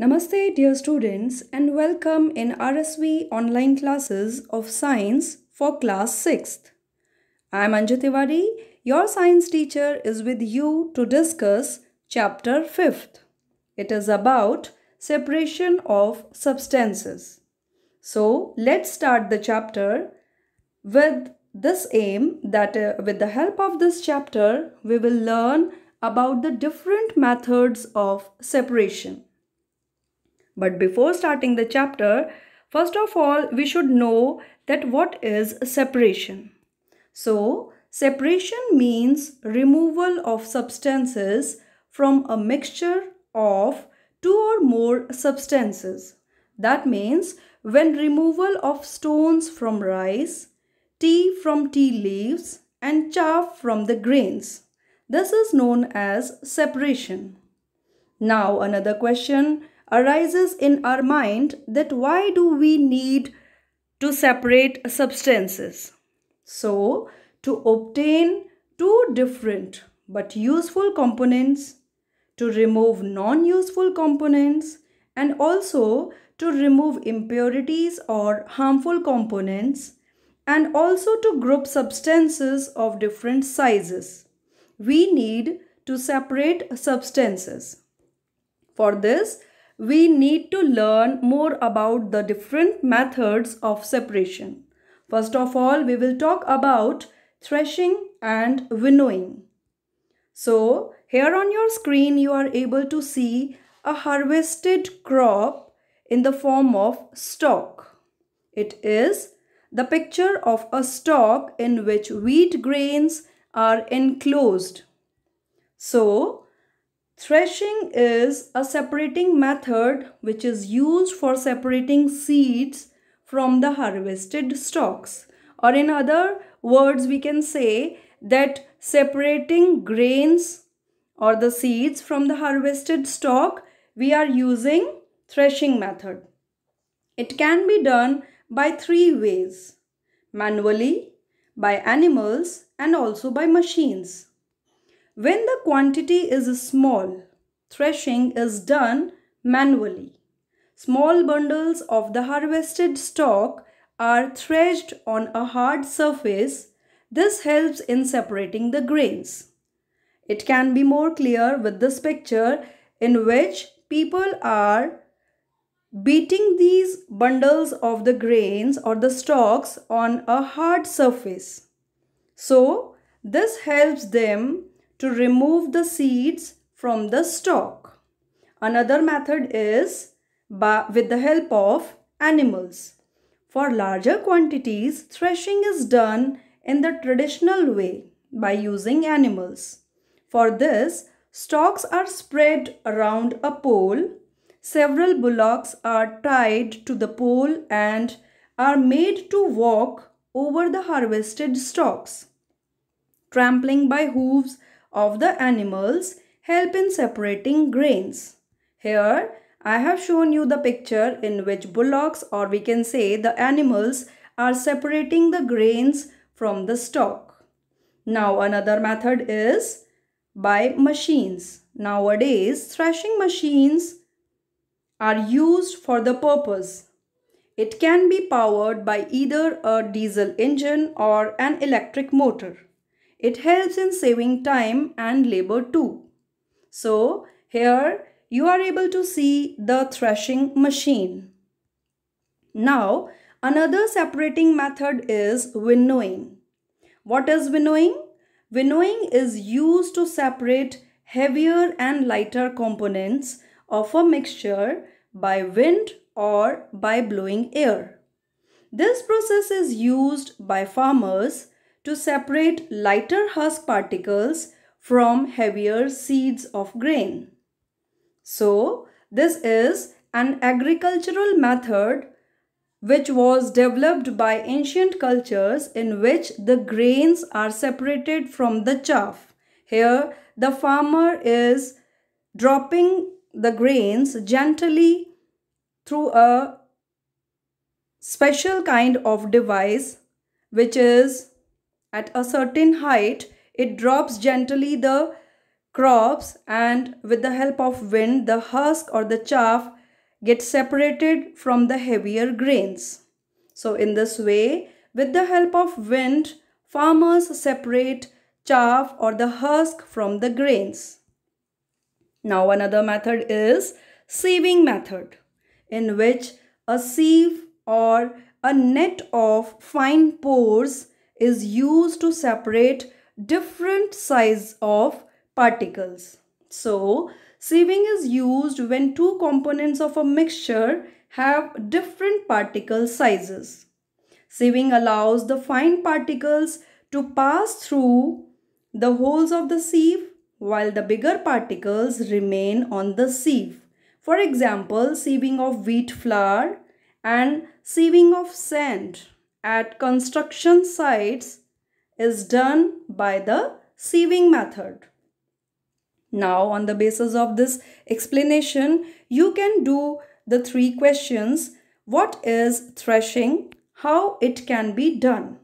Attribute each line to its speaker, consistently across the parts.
Speaker 1: Namaste, dear students, and welcome in RSV online classes of science for class 6th. I am Anja Tiwari, your science teacher, is with you to discuss chapter 5th. It is about separation of substances. So, let's start the chapter with this aim that uh, with the help of this chapter, we will learn about the different methods of separation. But before starting the chapter, first of all, we should know that what is separation. So, separation means removal of substances from a mixture of two or more substances. That means when removal of stones from rice, tea from tea leaves and chaff from the grains. This is known as separation. Now another question arises in our mind that why do we need to separate substances? So, to obtain two different but useful components, to remove non-useful components and also to remove impurities or harmful components and also to group substances of different sizes. We need to separate substances. For this, we need to learn more about the different methods of separation. First of all, we will talk about threshing and winnowing. So, here on your screen, you are able to see a harvested crop in the form of stalk. It is the picture of a stalk in which wheat grains are enclosed. So, Threshing is a separating method which is used for separating seeds from the harvested stalks. Or in other words, we can say that separating grains or the seeds from the harvested stalk, we are using threshing method. It can be done by three ways. Manually, by animals and also by machines. When the quantity is small, threshing is done manually. Small bundles of the harvested stalk are threshed on a hard surface. This helps in separating the grains. It can be more clear with this picture in which people are beating these bundles of the grains or the stalks on a hard surface. So, this helps them to remove the seeds from the stalk. Another method is by, with the help of animals. For larger quantities, threshing is done in the traditional way by using animals. For this, stalks are spread around a pole. Several bullocks are tied to the pole and are made to walk over the harvested stalks. Trampling by hooves of the animals help in separating grains. Here I have shown you the picture in which bullocks or we can say the animals are separating the grains from the stalk. Now another method is by machines. Nowadays threshing machines are used for the purpose. It can be powered by either a diesel engine or an electric motor. It helps in saving time and labor too. So here you are able to see the threshing machine. Now another separating method is winnowing. What is winnowing? Winnowing is used to separate heavier and lighter components of a mixture by wind or by blowing air. This process is used by farmers to separate lighter husk particles from heavier seeds of grain. So, this is an agricultural method which was developed by ancient cultures in which the grains are separated from the chaff. Here, the farmer is dropping the grains gently through a special kind of device which is at a certain height, it drops gently the crops and with the help of wind, the husk or the chaff gets separated from the heavier grains. So in this way, with the help of wind, farmers separate chaff or the husk from the grains. Now another method is sieving method in which a sieve or a net of fine pores is used to separate different size of particles. So, sieving is used when two components of a mixture have different particle sizes. Sieving allows the fine particles to pass through the holes of the sieve while the bigger particles remain on the sieve. For example, sieving of wheat flour and sieving of sand at construction sites is done by the sieving method. Now, on the basis of this explanation, you can do the three questions. What is threshing? How it can be done?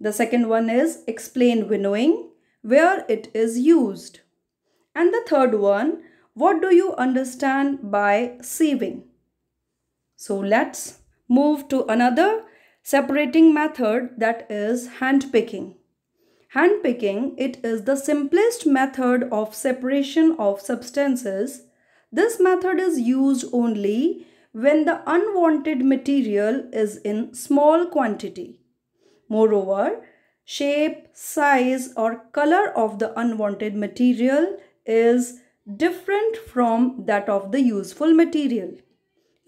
Speaker 1: The second one is explain winnowing, where it is used. And the third one, what do you understand by sieving? So let's move to another separating method that is handpicking. Handpicking, it is the simplest method of separation of substances. This method is used only when the unwanted material is in small quantity. Moreover, shape, size or color of the unwanted material is different from that of the useful material.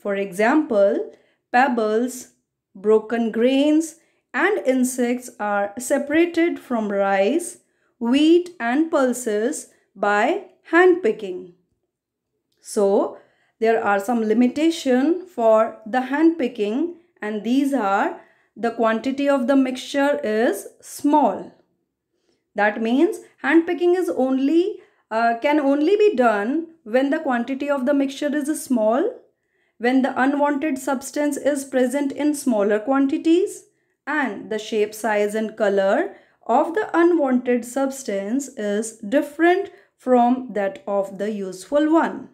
Speaker 1: For example, pebbles, broken grains and insects are separated from rice, wheat and pulses by hand picking. So, there are some limitation for the hand picking and these are the quantity of the mixture is small. That means hand picking is only uh, can only be done when the quantity of the mixture is small, when the unwanted substance is present in smaller quantities, and the shape, size, and color of the unwanted substance is different from that of the useful one.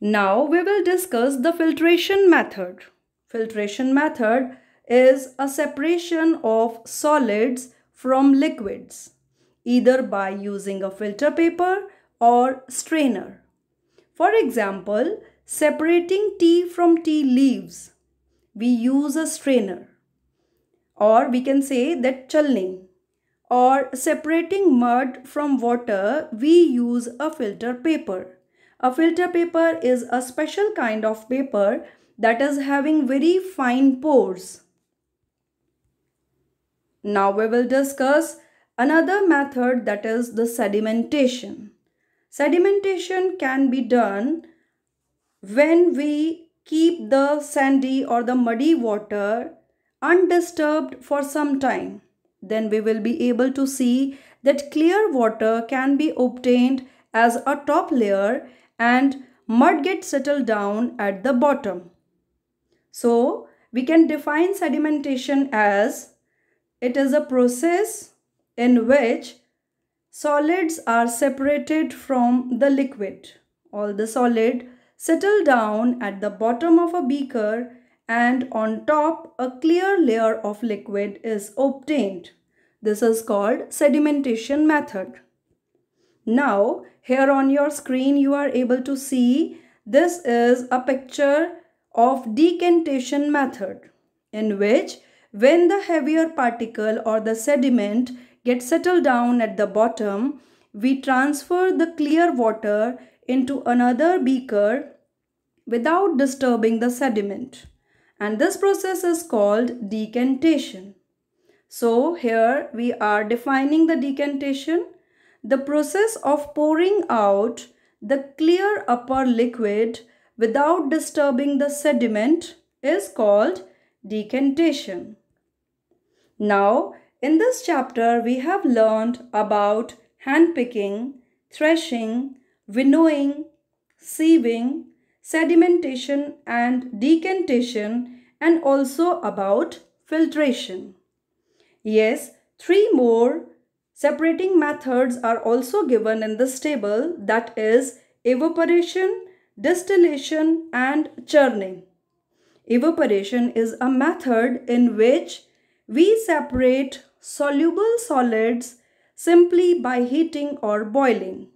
Speaker 1: Now we will discuss the filtration method. Filtration method is a separation of solids from liquids either by using a filter paper or strainer. For example, separating tea from tea leaves, we use a strainer or we can say that chalning or separating mud from water, we use a filter paper. A filter paper is a special kind of paper that is having very fine pores. Now we will discuss Another method that is the sedimentation. Sedimentation can be done when we keep the sandy or the muddy water undisturbed for some time. Then we will be able to see that clear water can be obtained as a top layer and mud gets settled down at the bottom. So, we can define sedimentation as it is a process in which solids are separated from the liquid. All the solid settle down at the bottom of a beaker and on top a clear layer of liquid is obtained. This is called sedimentation method. Now here on your screen you are able to see this is a picture of decantation method in which when the heavier particle or the sediment gets settled down at the bottom, we transfer the clear water into another beaker without disturbing the sediment. And this process is called decantation. So here we are defining the decantation. The process of pouring out the clear upper liquid without disturbing the sediment is called decantation. Now in this chapter, we have learned about handpicking, threshing, winnowing, sieving, sedimentation and decantation and also about filtration. Yes, three more separating methods are also given in this table that is evaporation, distillation and churning. Evaporation is a method in which we separate soluble solids simply by heating or boiling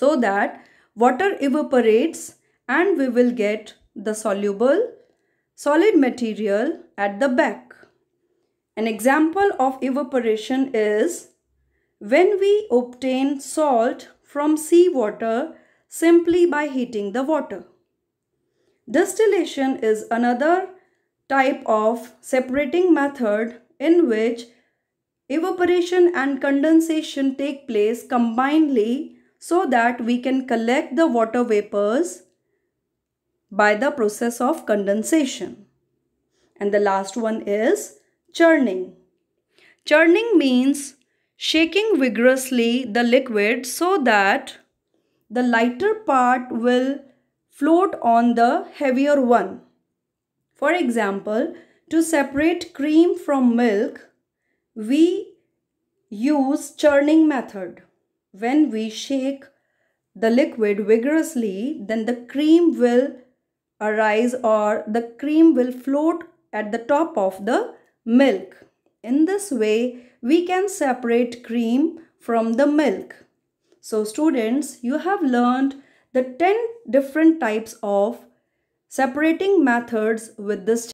Speaker 1: so that water evaporates and we will get the soluble solid material at the back. An example of evaporation is when we obtain salt from seawater simply by heating the water. Distillation is another type of separating method in which evaporation and condensation take place combinedly so that we can collect the water vapors by the process of condensation. And the last one is churning. Churning means shaking vigorously the liquid so that the lighter part will float on the heavier one. For example, to separate cream from milk, we use churning method. When we shake the liquid vigorously, then the cream will arise or the cream will float at the top of the milk. In this way, we can separate cream from the milk. So students, you have learned the 10 different types of separating methods with this